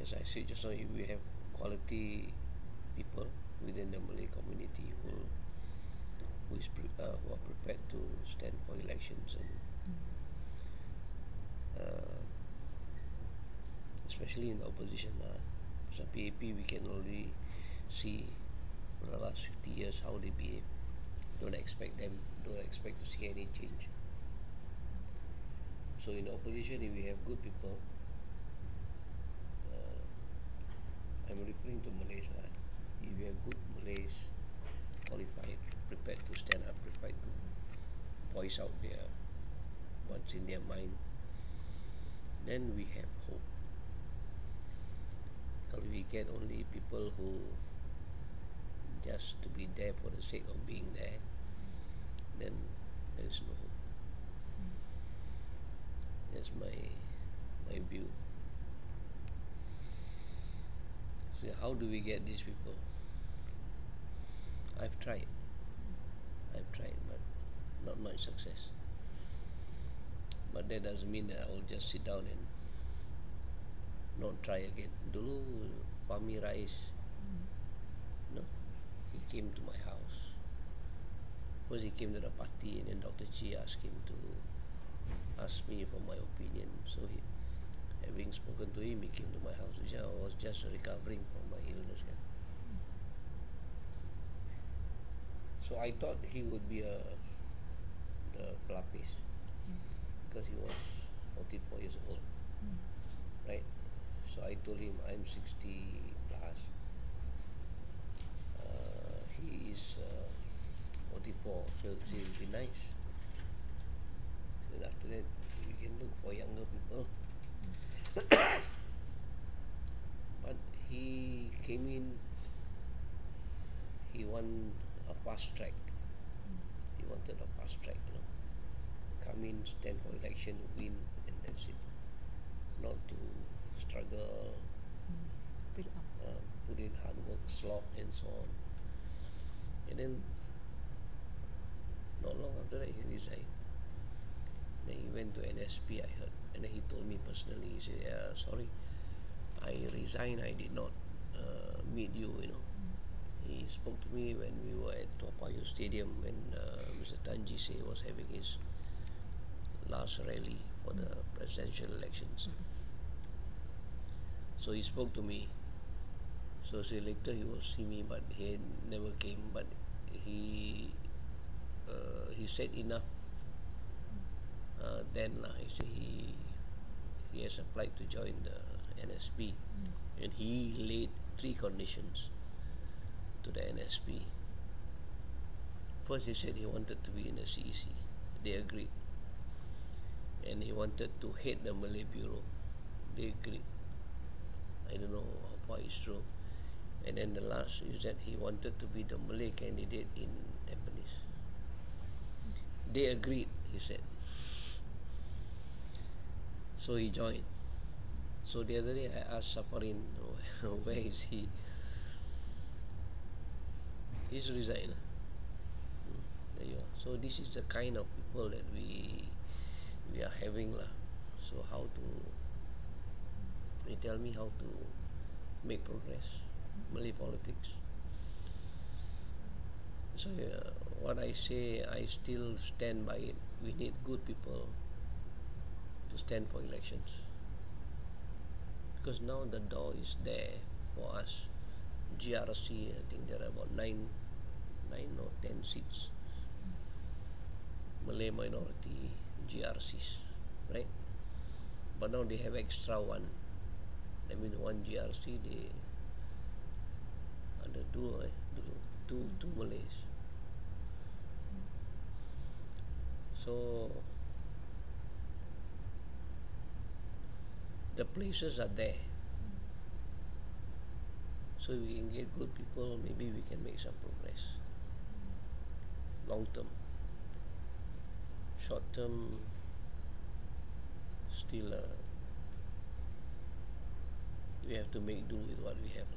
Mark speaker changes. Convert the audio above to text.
Speaker 1: as I said just now, if we have quality people within the Malay community who who, is pre- uh, who are prepared to stand for elections and uh, especially in the opposition. Uh, so PAP we can already see for the last 50 years how they behave. Don't expect them, don't expect to see any change. So in the opposition, if we have good people, uh, I'm referring to Malays. Uh, if we have good Malays, qualified, prepared to stand up, prepared to voice out their what's in their mind, then we have hope. Because we get only people who just to be there for the sake of being there, then there is no hope. That's my my view. So how do we get these people? I've tried. I've tried, but not much success. But that doesn't mean that I will just sit down and not try again. Dulu Pami Rais, no, he came to my house. First he came to the party and then Dr. Chi asked him to ask me for my opinion. So he, having spoken to him, he came to my house. Which I was just recovering from my illness. Kan. So I thought he would be a the pelapis because he was 44 years old, right? So I told him I'm 60 plus. Uh, he is uh, 44, so it will be nice. Then after that, we can look for younger people. but he came in, he won a fast track. He wanted a fast track, you know. Come in, stand for election, win, and that's it. Not to struggle,
Speaker 2: build up.
Speaker 1: uh, put in hard work, slog, and so on. And then, not long after that, he resigned. Then he went to NSP, I heard. And then he told me personally, he said, uh, sorry, I resigned, I did not uh, meet you, you know. He spoke to me when we were at Toa Payoh Stadium when uh, Mr. Tan Jise was having his last rally for the presidential elections. So he spoke to me. So say later he will see me, but he never came. But he uh, he said enough. Then uh, he said he he has applied to join the NSP, and he laid three conditions to the NSP. First, he said he wanted to be in the CEC. They agreed. And he wanted to head the Malay Bureau. They agreed. I don't know how far it's true. And then the last is that he wanted to be the Malay candidate in Tampines. They agreed, he said. So he joined. So the other day I asked Safarin, where is he? He's resigned. There you are. So this is the kind of people that we we are having lah. So how to you tell me how to make progress Malay politics. So uh, what I say, I still stand by it. We need good people to stand for elections because now the door is there for us. GRC, I think there are about nine, nine or ten seats. Malay minority GRCs, right? But now they have extra one. I mean, one GRC they ada dua eh, two two Malays. So the places are there. So we can get good people, maybe we can make some progress. Long term. Short term, still uh, we have to make do with what we have.